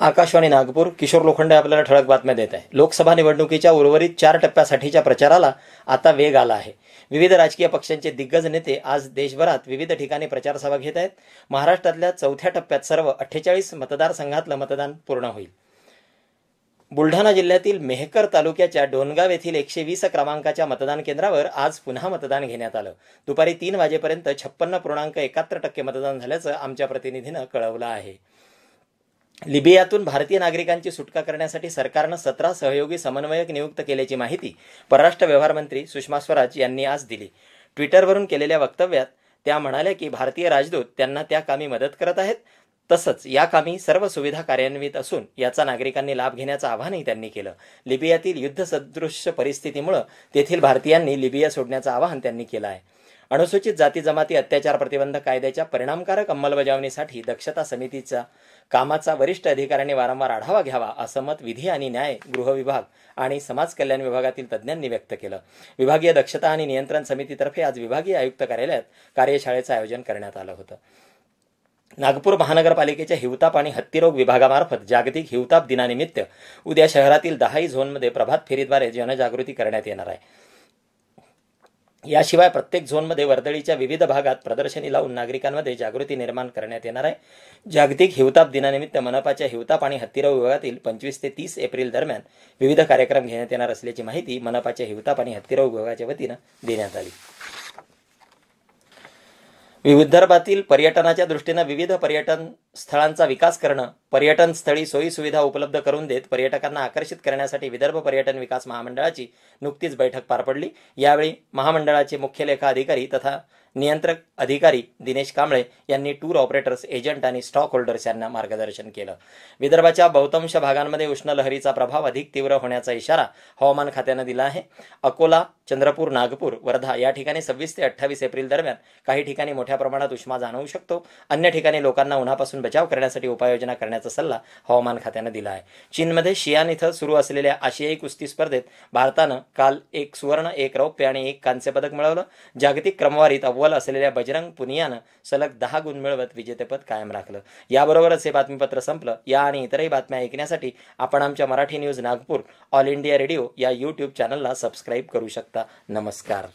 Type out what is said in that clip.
आकाशवाणी नागपूर किशोर लोखंडे आपल्याला ठळक बातम्या देत आहे लोकसभा निवडणुकीच्या उर्वरित चार टप्प्यासाठीच्या प्रचाराला आता वेग आला आहे. विविध राजकीय पक्षांचे दिग्गज नेते आज देशभरात विविध ठिकाणी प्रचारसभा घेत आहेत. महाराष्ट्रातल्या चौथ्या टप्प्यात सर्व अठ्ठेचाळीस मतदारसंघातलं मतदान पूर्ण होईल. बुलढाणा जिल्ह्यातील मेहकर तालुक्याच्या डोनगाव येथील एकशे वीस क्रमांकाच्या मतदान केंद्रावर आज पुन्हा मतदान घेण्यात आलं. दुपारी तीन वाजेपर्यंत छप्पन्न पूर्णांक एकाहत्तर टक्के मतदान झाल्याचं आमच्या प्रतिनिधीनं कळवलं आहे. लिबियातून भारतीय नागरिकांची सुटका करण्यासाठी सरकारनं सतरा सहयोगी समन्वयक नियुक्त केल्याची माहिती परराष्ट्र व्यवहार मंत्री सुषमा स्वराज यांनी आज दिली. ट्विटरवरून केलेल्या वक्तव्यात त्या म्हणाल्या की भारतीय राजदूत त्यांना त्या कामी मदत करत आहेत तसंच या कामी सर्व सुविधा कार्यान्वित असून याचा नागरिकांनी लाभ घेण्याचं आवाहनही त्यांनी केलं. लिबियातील युद्धसदृश्य परिस्थितीमुळे तेथील भारतीयांनी लिबिया सोडण्याचं आवाहन त्यांनी केलं आहे. अनुसूचित जाती जमाती अत्याचार प्रतिबंध कायद्याच्या परिणामकारक अंमलबजावणीसाठी दक्षता समितीचा कामाचा वरिष्ठ अधिकाऱ्यांनी वारंवार आढावा घ्यावा असं मत विधी आणि न्याय गृह विभाग आणि समाज कल्याण विभागातील तज्ज्ञांनी व्यक्त केलं. विभागीय दक्षता आणि नियंत्रण समितीतर्फे आज विभागीय आयुक्त कार्यालयात कार्यशाळेचं आयोजन करण्यात आलं होतं. नागपूर महानगरपालिकेच्या हिवताप आणि हत्तीरोग विभागामार्फत जागतिक हिवताप दिनानिमित्त उद्या शहरातील दहाही झोनमध्ये प्रभात फेरीद्वारे जनजागृती करण्यात येणार आहे. याशिवाय प्रत्येक झोनमध्ये वर्दळीच्या विविध भागात प्रदर्शनी लावून नागरिकांमध्ये जागृती निर्माण करण्यात येणार आहे. जागतिक हिवताप दिनानिमित्त मनपाच्या हिवताप आणि हत्तीराव विभागातील पंचवीस ते तीस एप्रिल दरम्यान विविध कार्यक्रम घेण्यात येणार असल्याची माहिती मनपाच्या हिवताप आणि हत्तीराव विभागाच्या वतीनं देण्यात आली. विदर्भातील पर्यटनाच्या दृष्टीनं विविध पर्यटन स्थळांचा विकास करणं पर्यटन स्थळी सोयीसुविधा उपलब्ध करून देत पर्यटकांना आकर्षित करण्यासाठी विदर्भ पर्यटन विकास महामंडळाची नुकतीच बैठक पार पडली. यावेळी महामंडळाचे मुख्य लेखा अधिकारी तथा नियंत्रक अधिकारी दिनेश कांबळे यांनी टूर ऑपरेटर्स एजंट आणि स्टॉक होल्डर्स यांना मार्गदर्शन केलं. विदर्भाच्या बहुतांश भागांमध्ये उष्ण लहरीचा प्रभाव अधिक तीव्र होण्याचा इशारा हवामान खात्यानं दिला आहे. अकोला चंद्रपूर नागपूर वर्धा या ठिकाणी सव्वीस ते अठ्ठावीस एप्रिल दरम्यान काही ठिकाणी मोठ्या प्रमाणात उष्मा जाणवू शकतो. अन्य ठिकाणी लोकांना उन्हापासून बचाव करण्यासाठी उपाययोजना करण्याचा सल्ला हवामान खात्यानं दिला आहे. चीनमध्ये शियान इथं सुरू असलेल्या आशियाई कुस्ती स्पर्धेत भारतानं काल एक सुवर्ण एक रौप्य आणि एक कांस्य पदक मिळवलं. जागतिक क्रमवारीत अव्वल असलेल्या बजरंग पुनियानं सलग दहा गुण मिळवत विजेतेपद कायम राखलं. याबरोबरच हे बातमीपत्र संपलं. या आणि इतरही बातम्या ऐकण्यासाठी आपण आमच्या Marathi news Nagpur all India radio या यूट्यूब चॅनलला सबस्क्राईब करू शकता. नमस्कार.